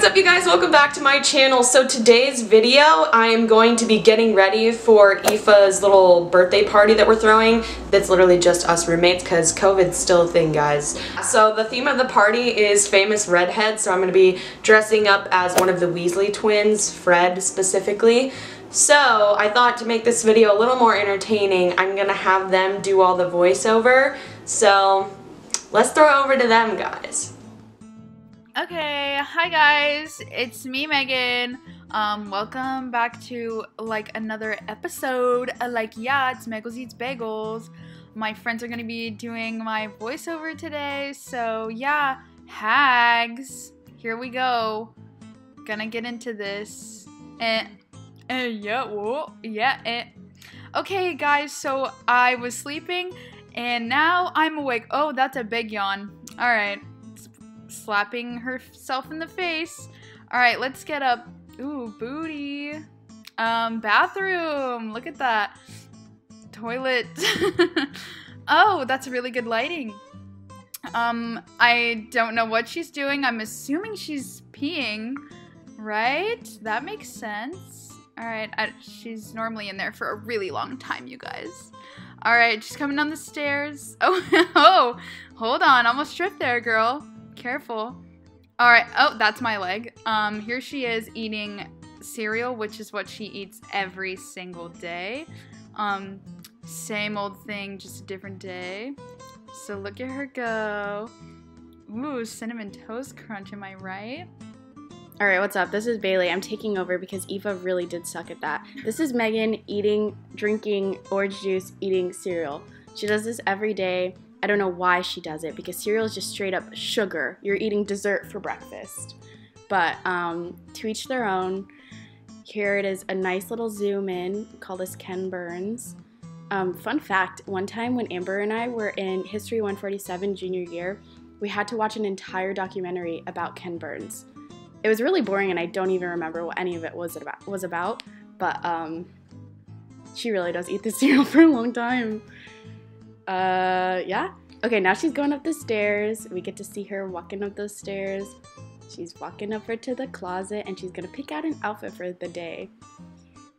what's up you guys? Welcome back to my channel. So today's video, I am going to be getting ready for Aoife's little birthday party that we're throwing. That's literally just us roommates because COVID's still a thing, guys. So the theme of the party is famous redheads, so I'm going to be dressing up as one of the Weasley twins, Fred specifically. So I thought to make this video a little more entertaining, I'm going to have them do all the voiceover. So let's throw it over to them, guys. Okay, hi guys, it's me Megan. Um, welcome back to like another episode. Uh, like, yeah, it's Megals Eats Bagels. My friends are gonna be doing my voiceover today, so yeah, hags. Here we go. Gonna get into this. Eh, eh, yeah, whoa, yeah, eh. Okay, guys, so I was sleeping and now I'm awake. Oh, that's a big yawn. All right slapping herself in the face. All right, let's get up. Ooh, booty. Um, bathroom. Look at that. Toilet. oh, that's really good lighting. Um, I don't know what she's doing. I'm assuming she's peeing, right? That makes sense. All right, I, she's normally in there for a really long time, you guys. All right, she's coming down the stairs. Oh, oh, hold on, almost tripped there, girl. Careful. All right. Oh, that's my leg. Um, here she is eating cereal, which is what she eats every single day. Um, same old thing, just a different day. So look at her go. Ooh, cinnamon toast crunch, am I right? Alright, what's up? This is Bailey. I'm taking over because Aoife really did suck at that. This is Megan eating, drinking orange juice, eating cereal. She does this every day. I don't know why she does it because cereal is just straight up sugar. You're eating dessert for breakfast. But um, to each their own. Here it is a nice little zoom in. Call this Ken Burns. Um, fun fact one time when Amber and I were in History 147 junior year, we had to watch an entire documentary about Ken Burns. It was really boring and I don't even remember what any of it was about. Was about but um, she really does eat the cereal for a long time. Uh, yeah. Okay, now she's going up the stairs. We get to see her walking up those stairs. She's walking over to the closet and she's gonna pick out an outfit for the day.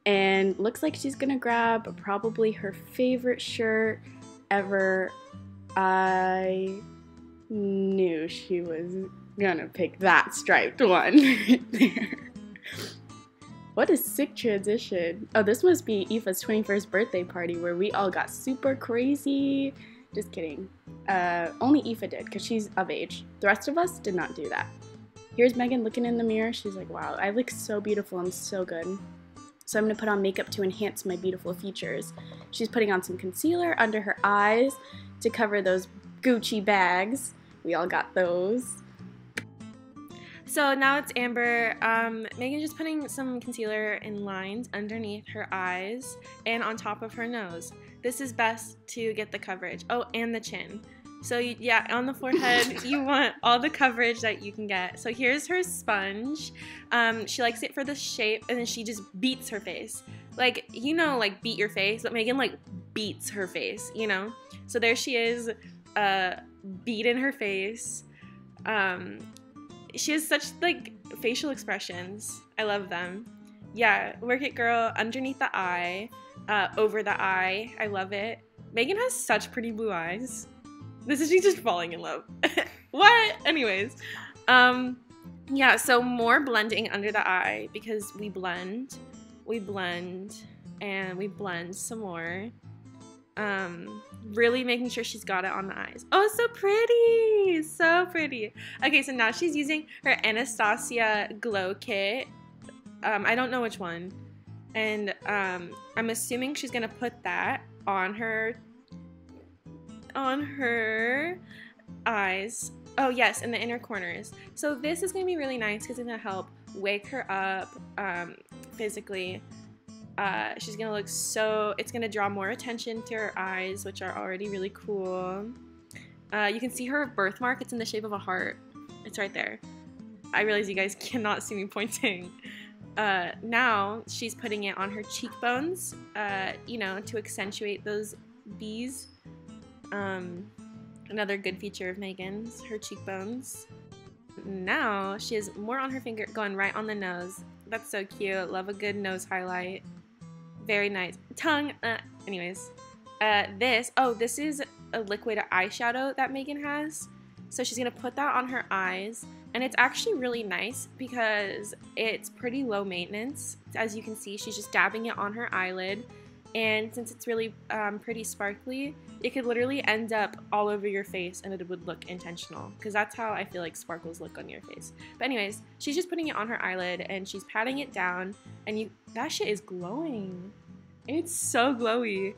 And looks like she's gonna grab probably her favorite shirt ever. I knew she was gonna pick that striped one right there. What a sick transition. Oh, this must be Aoife's 21st birthday party where we all got super crazy. Just kidding. Uh, only Aoife did because she's of age. The rest of us did not do that. Here's Megan looking in the mirror. She's like, wow, I look so beautiful and so good. So I'm going to put on makeup to enhance my beautiful features. She's putting on some concealer under her eyes to cover those Gucci bags. We all got those. So now it's Amber. Um, Megan's just putting some concealer in lines underneath her eyes and on top of her nose. This is best to get the coverage. Oh, and the chin. So you, yeah, on the forehead, you want all the coverage that you can get. So here's her sponge. Um, she likes it for the shape, and then she just beats her face. Like, you know, like beat your face, but Megan like beats her face, you know? So there she is, uh, beat in her face. Um, she has such like facial expressions. I love them. Yeah, work it girl underneath the eye, uh, over the eye. I love it. Megan has such pretty blue eyes. This is she's just falling in love. what? Anyways, um, yeah. So more blending under the eye because we blend, we blend, and we blend some more. Um, really making sure she's got it on the eyes. Oh, so pretty! So pretty. Okay, so now she's using her Anastasia Glow Kit. Um, I don't know which one. And um, I'm assuming she's to put that on her on her eyes. Oh, yes, in the inner corners. So this is to be really nice because it's to help wake her up um, physically uh, she's gonna look so, it's gonna draw more attention to her eyes, which are already really cool. Uh, you can see her birthmark, it's in the shape of a heart. It's right there. I realize you guys cannot see me pointing. Uh, now she's putting it on her cheekbones, uh, you know, to accentuate those bees. Um, another good feature of Megan's, her cheekbones. Now she has more on her finger going right on the nose. That's so cute. Love a good nose highlight. Very nice. Tongue. Uh, anyways, uh, this. Oh, this is a liquid eyeshadow that Megan has. So she's gonna put that on her eyes, and it's actually really nice because it's pretty low maintenance. As you can see, she's just dabbing it on her eyelid, and since it's really um, pretty sparkly, it could literally end up all over your face and it would look intentional because that's how I feel like sparkles look on your face. But anyways, she's just putting it on her eyelid and she's patting it down and you that shit is glowing. It's so glowy.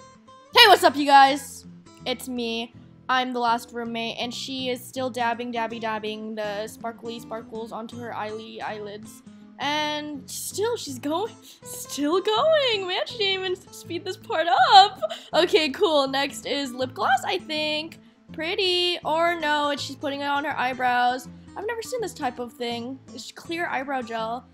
Hey, what's up, you guys? It's me. I'm the last roommate, and she is still dabbing, dabby, dabbing the sparkly sparkles onto her eyely eyelids. And still, she's going, still going. Man, she didn't even speed this part up. Okay, cool. Next is lip gloss, I think. Pretty. Or no, she's putting it on her eyebrows. I've never seen this type of thing. It's clear eyebrow gel.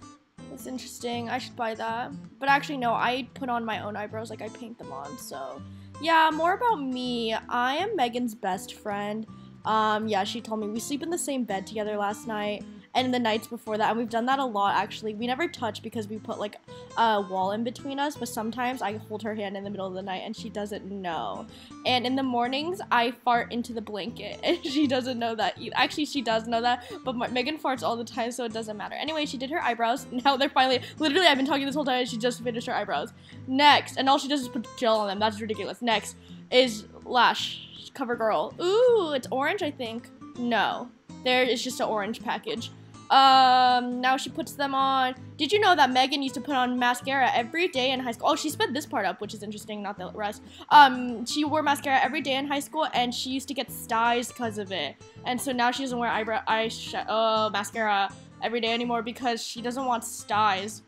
That's interesting. I should buy that. But actually, no, I put on my own eyebrows. Like, I paint them on, so... Yeah, more about me. I am Megan's best friend. Um, yeah, she told me we sleep in the same bed together last night and the nights before that. And we've done that a lot actually. We never touch because we put like a wall in between us, but sometimes I hold her hand in the middle of the night and she doesn't know. And in the mornings, I fart into the blanket and she doesn't know that either. Actually, she does know that, but Megan farts all the time, so it doesn't matter. Anyway, she did her eyebrows. Now they're finally, literally, I've been talking this whole time and she just finished her eyebrows. Next, and all she does is put gel on them. That's ridiculous. Next is lash cover girl. Ooh, it's orange, I think. No, there is just an orange package. Um, now she puts them on. Did you know that Megan used to put on mascara every day in high school? Oh, she sped this part up, which is interesting, not the rest. Um, she wore mascara every day in high school, and she used to get styes because of it. And so now she doesn't wear eyebrow eyeshadow uh, mascara every day anymore because she doesn't want styes.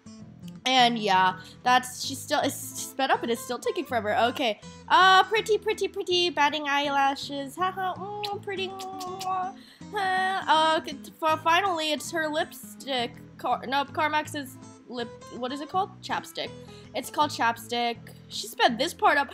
And yeah, that's she still is sped up and it's still taking forever. Okay, uh, pretty, pretty, pretty batting eyelashes. Haha, mm, pretty. Uh, finally, it's her lipstick. Car no, Carmex's lip. What is it called? Chapstick. It's called chapstick. She sped this part up.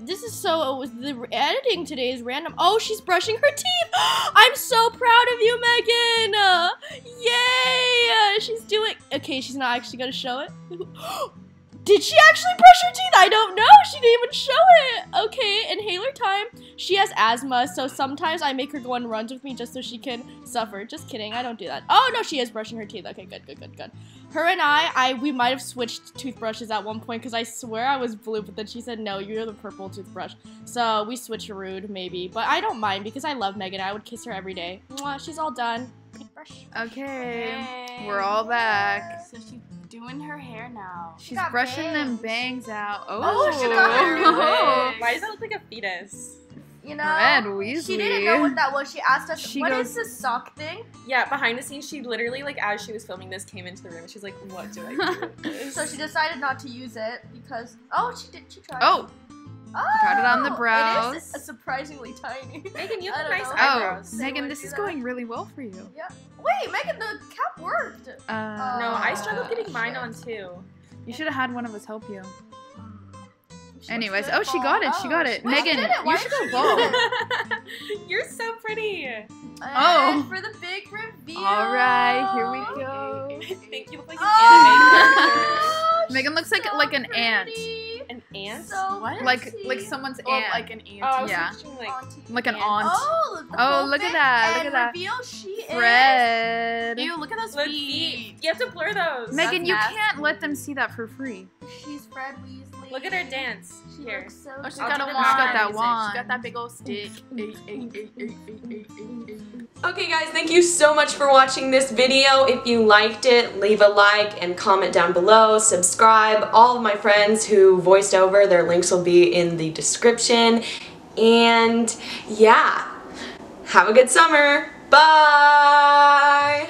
This is so. The editing today is random. Oh, she's brushing her teeth. I'm so proud of you, Megan. Uh, yay! Uh, she's doing. Okay, she's not actually gonna show it. Did she actually brush her teeth? I don't know. She didn't even show it. Okay, inhaler time. She has asthma, so sometimes I make her go on runs with me just so she can suffer. Just kidding. I don't do that. Oh, no, she is brushing her teeth. Okay, good, good, good, good. Her and I, I we might have switched toothbrushes at one point because I swear I was blue, but then she said, no, you're the purple toothbrush. So we switched rude, maybe. But I don't mind because I love Megan. I would kiss her every day. Mwah, she's all done. Paintbrush. Okay, we're all back. So she's doing her hair now. She's got brushing them bangs. bangs out. Oh, Oh, she got oh. her new bangs. Why does that look like a fetus? You know, Red Weasley. she didn't know what that was. She asked us, She "What is goes- this sock thing?" Yeah, behind the scenes, she literally like as she was filming this came into the room she's like, "What do I do?" with this?" So she decided not to use it because oh, she did. She tried. Oh, oh got it on the brows. It is brows. surprisingly tiny. Megan, you have nice know. oh, eyebrows. They Megan, this is that. going really well for you. Yeah. Wait, Megan, the cap worked. Uh, no, I struggled getting mine shit. on too. You should have had one of us help you. She Anyways, looks oh, she got it. She Oh, got it. Oh, oh. wait, she Megan, it. You should go she bald. You're so pretty. And Oh. for the big reveal. All right, here we go. Think you look like an animated. Oh, Megan looks like so like an ant. pretty. An ant? So What? Like like someone's Or aunt. like an auntie. Oh, Yeah. like like an aunt. Oh, the Oh, look at thing. that, look at that. reveal she is. Fred. Ew, look at those feet. feet. You have to blur those. Megan, you nasty. can't let them see that for free. She's Fred Weasley. Look at her dance. She Here. looks so Oh, she's good. got a do wand. She's got that She's wand. got that big old stick. Ay, ay, ay, ay, ay, ay, ay, ay. Okay guys, thank you so much for watching this video. If you liked it, leave a like and comment down below. Subscribe. All of my friends who voiced over, their links will be in the description. And yeah, have a good summer. Bye!